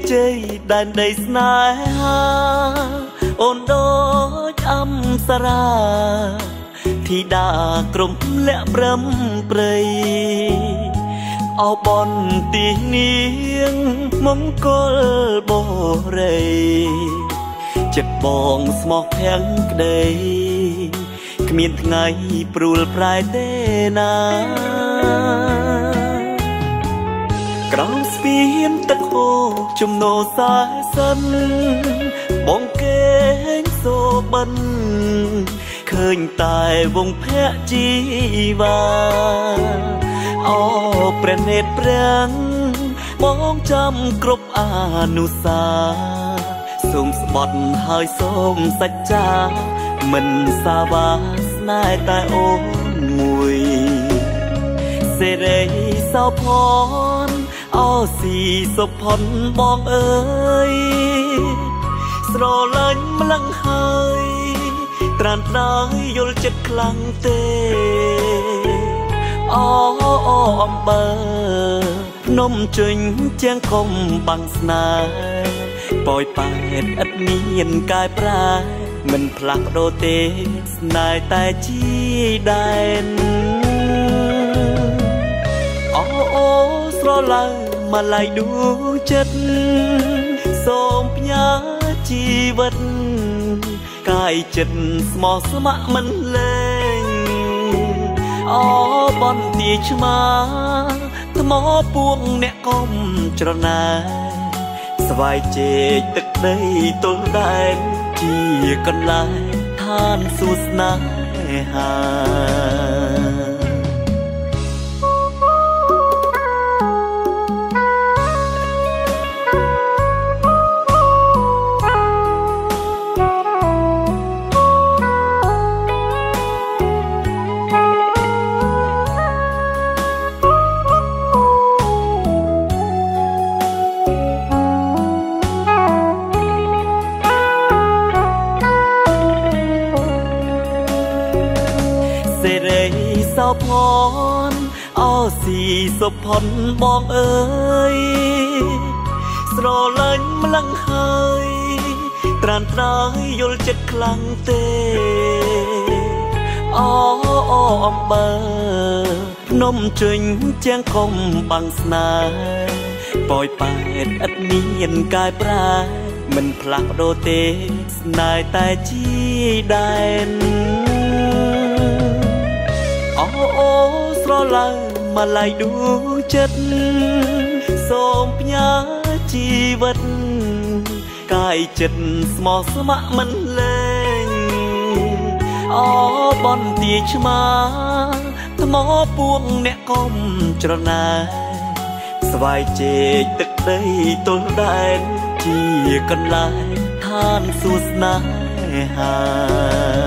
បនទីមានជ័យដែនដីស្នេហាអូនដូចអំសារ៉ាធីតាក្រុមលាក់ប្រឹមព្រៃអោបនទីនាងមង្គលបរិយចិត្តបងស្មោះភាំងក្តីគ្មានថ្ងៃព្រួលប្រែទេណា ក្រោមស្ពានទឹកហូរជំនោសែសិន បងកេងសូបិនឃើញតែវងភ័ក្រជីវ៉ាអូព្រះនេតប្រាំងបងចាំគ្រប់អនុសាសូមស្បត់ហើយសូមសច្ចា មិនសាវាស្នេហ៍តែអូនមួយសេរីសោផន អូស៊ីសុផុនបងអើយស្រលាញ់ម្លឹងហើយត្រានត្រើយយល់ចិត្តខ្លាំងទេអូអូអំបើភ្នំជើញជាងកុំបាំងស្នេហ៍ប៉ោយប៉ែតឥតមានកែប្រែមិនផ្លាស់ប្ដូរទេស្នេហ៍តែជីដែនអូអូ ស្រឡាញ់មកឡៃដួងចិត្តសូមផ្ញើជីវិត កាយចិត្តស្មោះស្ម័គ្រមិនលែងអូបនទីឆ្មាថ្មពួងអ្នកកុំច្រណែស្វាយជែកទឹកដីទល់ដែនជាកន្លែងឋានសួស្នេហា សោផនអូស៊ីសុផុនបងអើយស្រលាញ់ម្លឹងហើយត្រានត្រើយយល់ចិត្តខ្លាំងទេអូអូអំបើភ្នំជើញជាងកុំបាំងស្នេហ៍ប៉ោយប៉ែតឥតមានកែប្រែមិនផ្លាស់ប្ដូរទេស្នេហ៍តែជីដែន អូអូស្រឡាញ់មកឡៃដួងចិត្តសូមផ្ញើជីវិត កាយចិត្តស្មោះស្ម័គ្រមិនលែងអូបនទីឆ្មាថ្មពួងអ្នកកុំច្រណែស្វាយជែកទឹកដីទល់ដែនជាកន្លែងឋានសួស្នេហា